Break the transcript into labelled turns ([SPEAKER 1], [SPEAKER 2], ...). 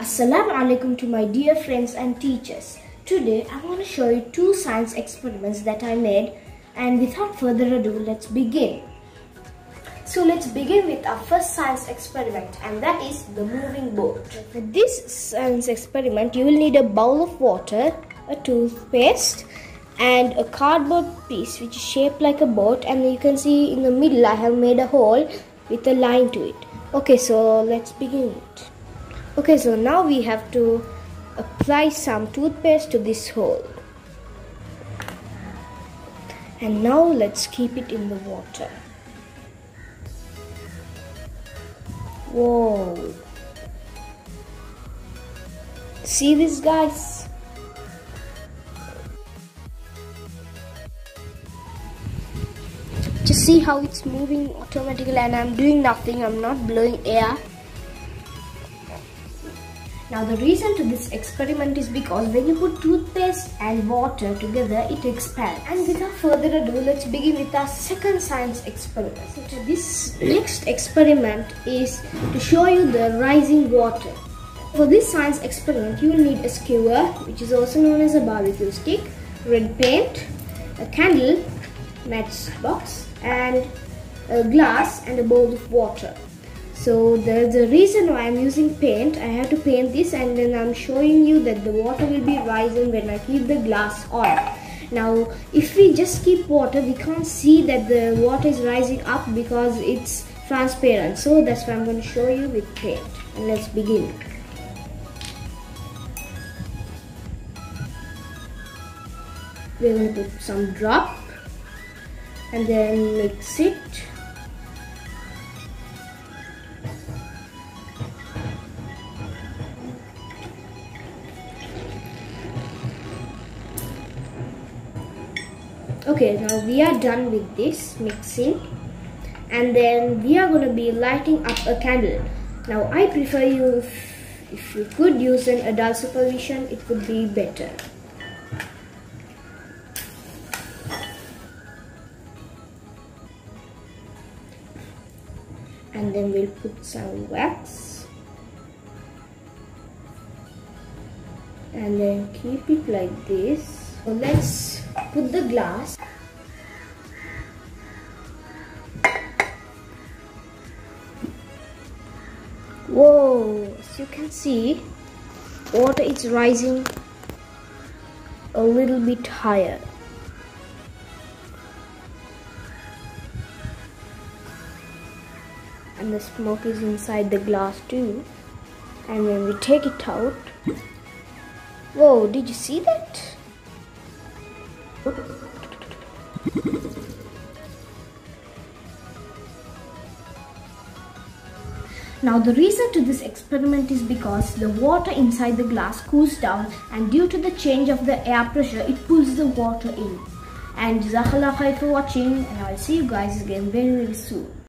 [SPEAKER 1] Assalamu alaikum to my dear friends and teachers. Today I want to show you two science experiments that I made and without further ado let's begin. So let's begin with our first science experiment and that is the moving boat. For this science experiment you will need a bowl of water, a toothpaste and a cardboard piece which is shaped like a boat and you can see in the middle I have made a hole with a line to it. Okay so let's begin it. Okay, so now we have to apply some toothpaste to this hole. And now let's keep it in the water. Whoa. See this guys? Just see how it's moving automatically and I'm doing nothing, I'm not blowing air. Now the reason to this experiment is because when you put toothpaste and water together, it expands. And without further ado, let's begin with our second science experiment. So this next experiment is to show you the rising water. For this science experiment, you will need a skewer, which is also known as a barbecue stick, red paint, a candle, matchbox, and a glass and a bowl of water. So there's a reason why I'm using paint. I have to paint this and then I'm showing you that the water will be rising when I keep the glass on. Now if we just keep water we can't see that the water is rising up because it's transparent. So that's why I'm going to show you with paint. And let's begin. We're going to put some drop and then mix it okay now we are done with this mixing. And then we are going to be lighting up a candle. Now I prefer you if, if you could use an adult supervision it would be better. And then we'll put some wax. And then keep it like this. So let's put the glass. Whoa as you can see water is rising a little bit higher. And the smoke is inside the glass too. And when we take it out whoa did you see that now the reason to this experiment is because the water inside the glass cools down and due to the change of the air pressure it pulls the water in. And Jazakallah for watching and I'll see you guys again very very soon.